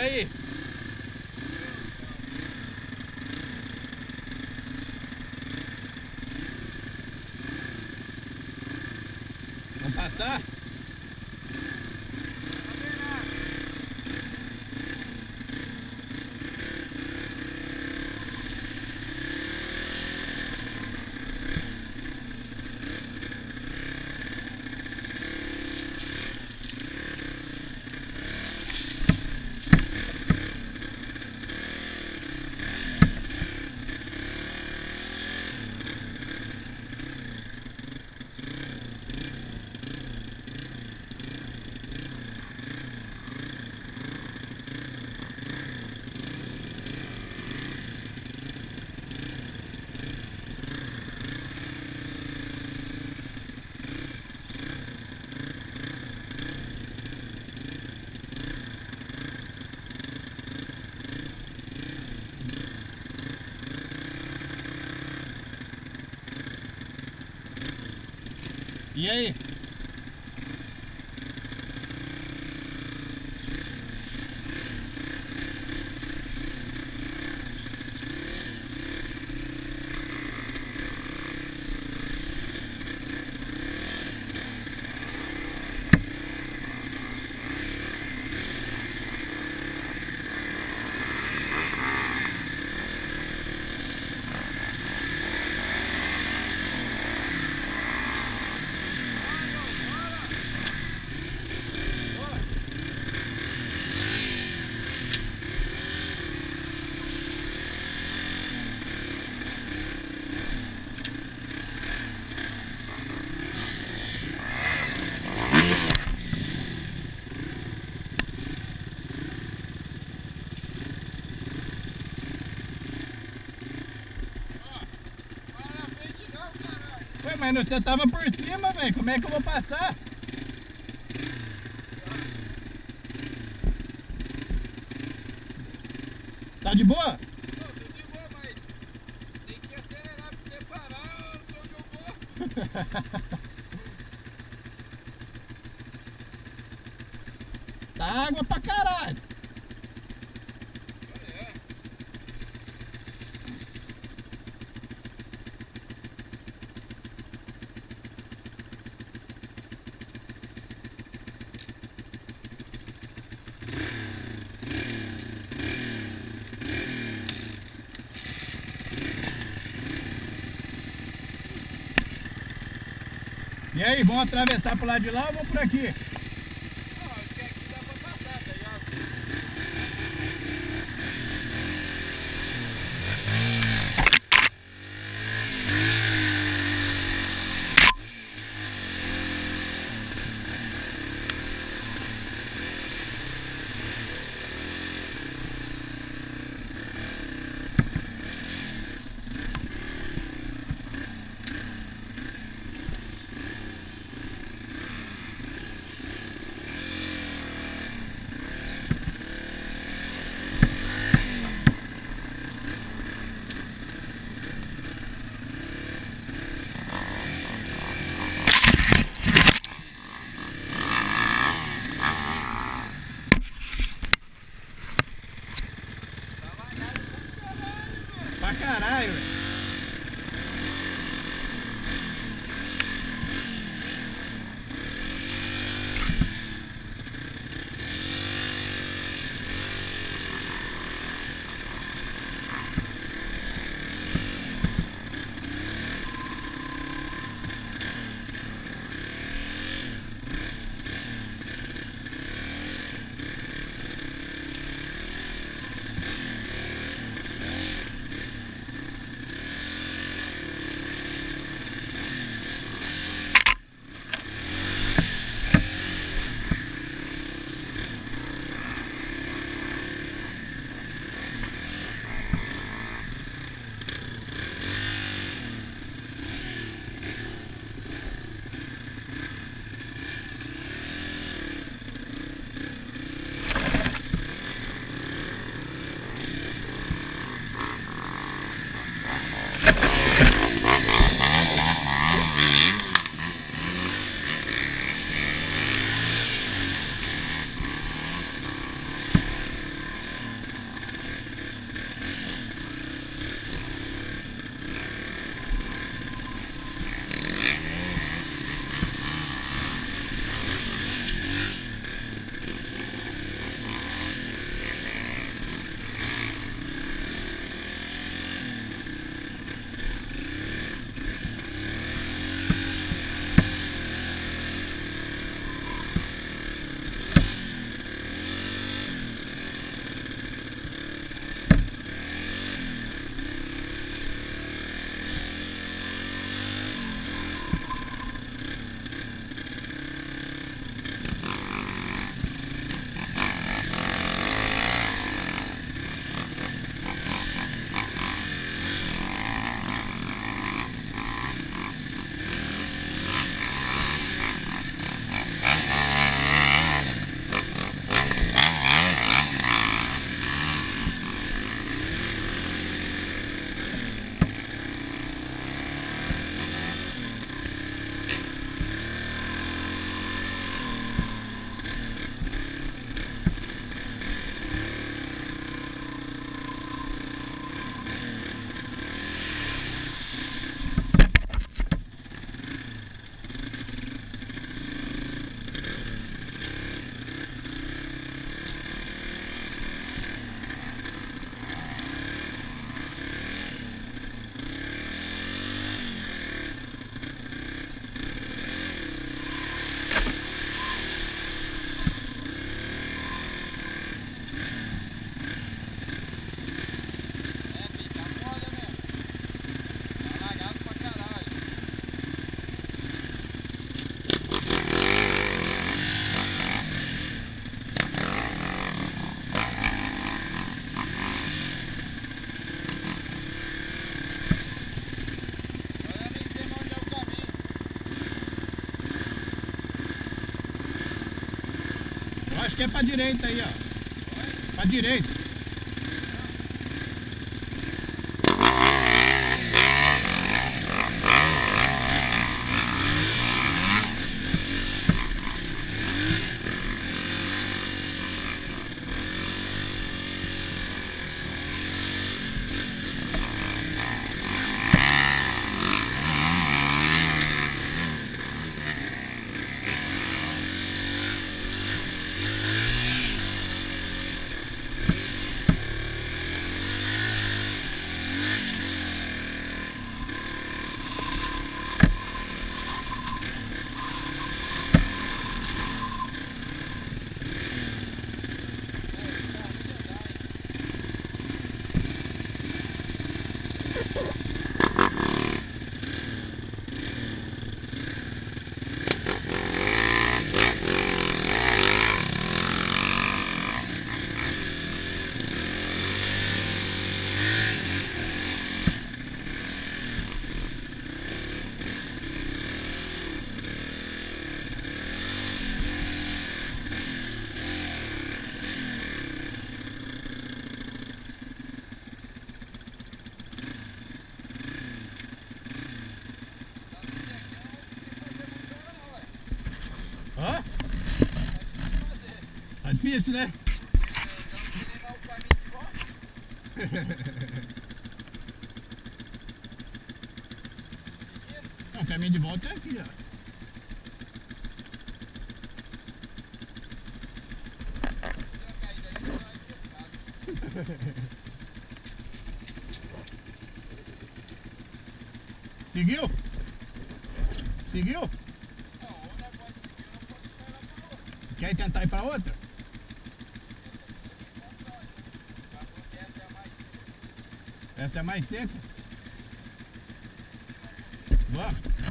Aí? Vamos passar? E aí? Mas você tava por cima, velho. Como é que eu vou passar? Tá de boa? Não, tô de boa, mas tem que acelerar pra você parar onde eu vou. Tá água pra caralho. É. E aí, vamos atravessar pro lado de lá ou vamos por aqui? Não, acho que aqui dá pra passar, tá ligado? Trabalhado pra caralho, velho. Caralho, velho. Que é pra direita aí, ó. Pra direita. Hã? Tá difícil, né? Não, o caminho de volta é aqui, ó. Seguiu? Seguiu? Quer tentar ir pra outra? Essa é a mais Essa é mais seca? Vamos.